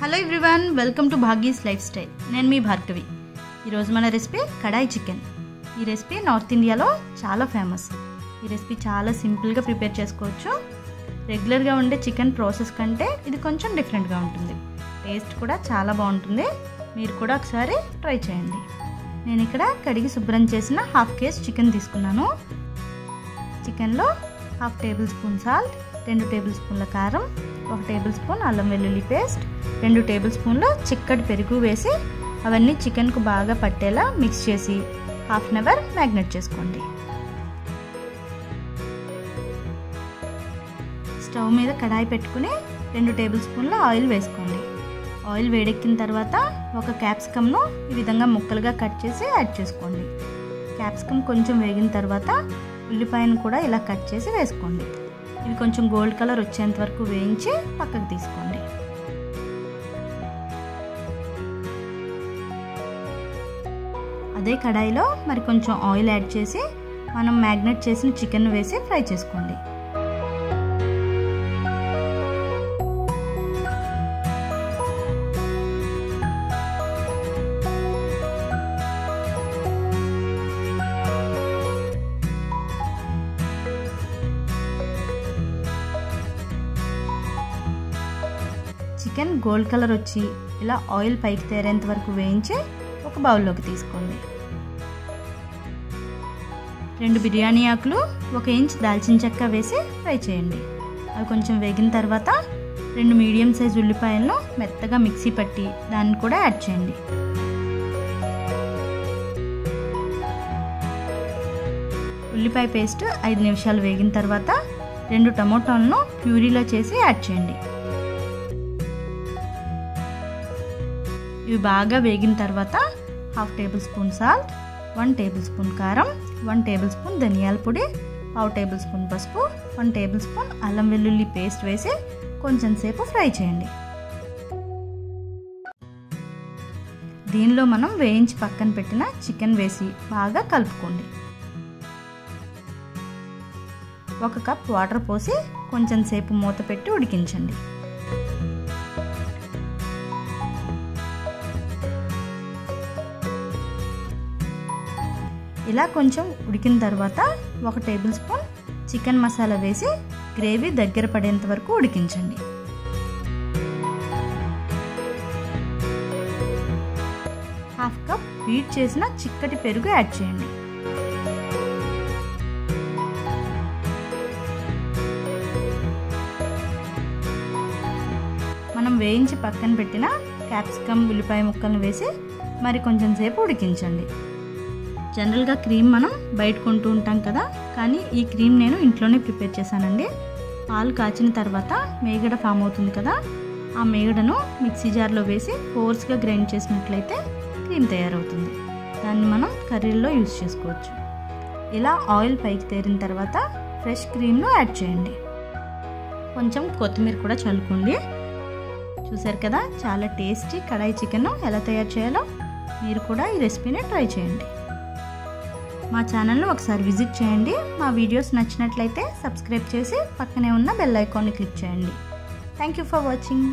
Hello everyone welcome to Bhagya's life style. నేను మీ భార్గవి. ఈరోజు మన రెసిపీ కడాయి చికెన్. ఈ రెసిపీ నార్త్ ఇండియాలో చాలా ఫేమస్. ఈ రెసిపీ చాలా సింపుల్గా ప్రిపేర్ చేసుకోవచ్చు. రెగ్యులర్గా ఉండే చికెన్ ప్రాసెస్ కంటే ఇది కొంచెం డిఫరెంట్గా ఉంటుంది. టేస్ట్ కూడా చాలా బాగుంటుంది. మీరు కూడా ఒకసారి ట్రై చేయండి. నేను ఇక్కడ కడిగి శుభ్రం చేసిన హాఫ్ కేజ్ చికెన్ తీసుకున్నాను. చికెన్లో హాఫ్ టేబుల్ స్పూన్ సాల్ట్ రెండు టేబుల్ స్పూన్ల కారం ఒక టేబుల్ స్పూన్ అల్లం వెల్లుల్లి పేస్ట్ రెండు టేబుల్ స్పూన్ల చిక్కటి పెరుగు వేసి అవన్నీ చికెన్కు బాగా పట్టేలా మిక్స్ చేసి హాఫ్ అన్ అవర్ మ్యాగ్నెట్ చేసుకోండి. స్టవ్ మీద కడాయి పెట్టుకుని రెండు టేబుల్ స్పూన్ల ఆయిల్ వేసుకోండి. ఆయిల్ వేడెక్కిన తర్వాత ఒక క్యాప్సికమ్ను ఈ విధంగా ముక్కలుగా కట్ చేసి యాడ్ చేసుకోండి. క్యాప్సికమ్ కొంచెం వేగిన తర్వాత ఉల్లిపాయను కూడా ఇలా కట్ చేసి వేసుకోండి. ఇవి కొంచెం గోల్డ్ కలర్ వచ్చేంత వరకు వేయించి పక్కకు తీసుకోండి. అదే కడాయిలో మరి కొంచెం ఆయిల్ యాడ్ చేసి మనం మ్యాగ్నెట్ చేసిన చికెన్ వేసి ఫ్రై చేసుకోండి. చికెన్ గోల్డ్ కలర్ వచ్చి ఇలా ఆయిల్ పైకి తేరేంత వరకు వేయించి ఒక బౌల్లోకి తీసుకోండి. రెండు బిర్యానీ ఆకులు ఒక ఇంచ్ దాల్చిన చెక్క వేసి ఫ్రై చేయండి. అవి కొంచెం వేగిన తర్వాత రెండు మీడియం సైజ్ ఉల్లిపాయలను మెత్తగా మిక్సీ పట్టి దాన్ని కూడా యాడ్ చేయండి. ఉల్లిపాయ పేస్ట్ ఐదు నిమిషాలు వేగిన తర్వాత రెండు టమోటాలను ప్యూరీలో చేసి యాడ్ చేయండి. ఇవి బాగా వేగిన తర్వాత half tablespoon salt one tablespoon కారం వన్ టేబుల్ స్పూన్ ధనియాల పొడి పావు టేబుల్ స్పూన్ పసుపు వన్ టేబుల్ స్పూన్ అల్లం వెల్లుల్లి పేస్ట్ వేసి కొంచెం సేపు ఫ్రై చేయండి. దీనిలో మనం వేయించి పక్కన పెట్టిన చికెన్ వేసి బాగా కలుపుకోండి. ఒక కప్ వాటర్ పోసి కొంచెం సేపు మూత పెట్టి ఉడికించండి. ఇలా కొంచెం ఉడికిన తర్వాత ఒక టేబుల్ స్పూన్ చికెన్ మసాలా వేసి గ్రేవీ దగ్గర పడేంత వరకు ఉడికించండి. హాఫ్ కప్ బీట్ చేసిన చిక్కటి పెరుగు యాడ్ చేయండి. మనం వేయించి పక్కన పెట్టిన క్యాప్సికమ్ ఉల్లిపాయ ముక్కలను వేసి మరి కొంచెం సేపు ఉడికించండి. జనరల్గా క్రీమ్ మనం బయట కొంటూ ఉంటాం కదా. కానీ ఈ క్రీమ్ నేను ఇంట్లోనే ప్రిపేర్ చేశానండి. పాలు కాచిన తర్వాత మేగడ ఫామ్ అవుతుంది కదా. ఆ మేగడను మిక్సీ జార్లో వేసి ఫోర్స్గా గ్రైండ్ చేసినట్లయితే క్రీమ్ తయారవుతుంది. దాన్ని మనం కర్రీల్లో యూస్ చేసుకోవచ్చు. ఇలా ఆయిల్ పైకి తేరిన తర్వాత ఫ్రెష్ క్రీమ్ను యాడ్ చేయండి. కొంచెం కొత్తిమీర కూడా చల్లుకోండి. చూసారు కదా చాలా టేస్టీ కడాయి చికెన్ ఎలా తయారు చేయాలో? మీరు కూడా ఈ రెసిపీని ట్రై చేయండి. మా ఛానల్ను ఒకసారి విజిట్ చేయండి. మా వీడియోస్ నచ్చినట్లయితే సబ్స్క్రైబ్ చేసి పక్కనే ఉన్న బెల్ ఐకాన్ని క్లిక్ చేయండి. Thank you for watching